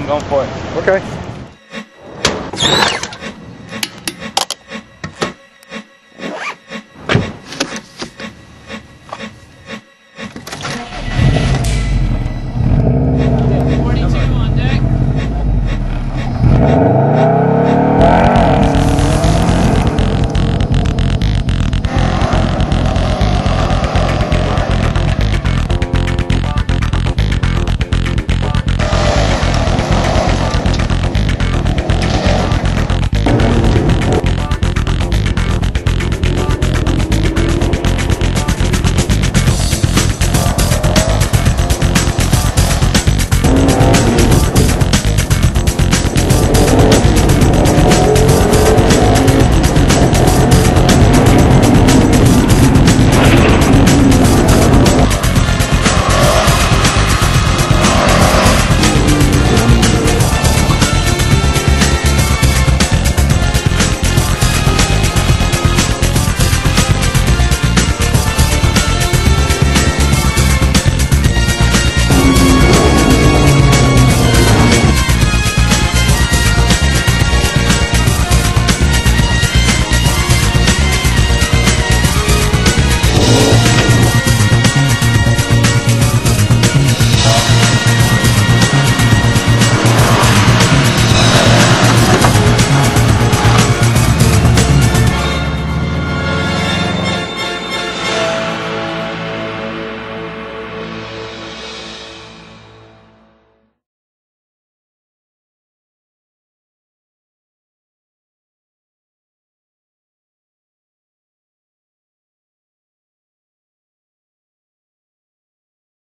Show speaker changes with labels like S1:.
S1: I'm going for it.
S2: Okay.